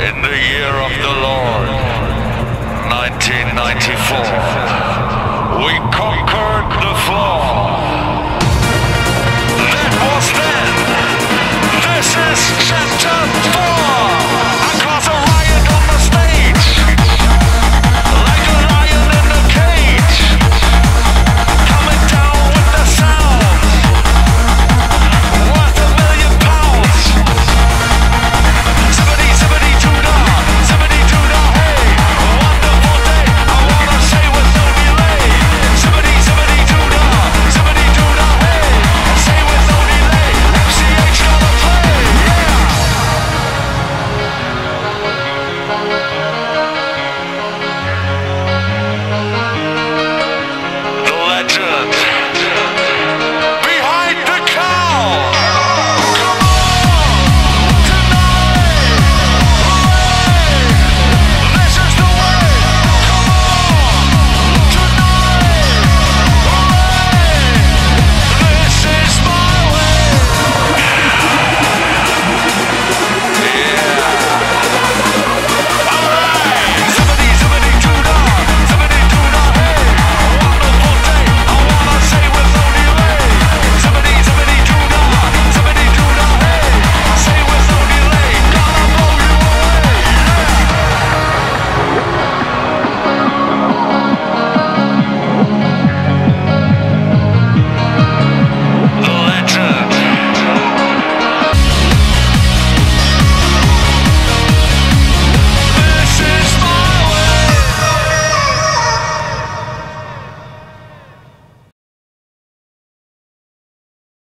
in the year of the Lord, 1994, we conquered the floor.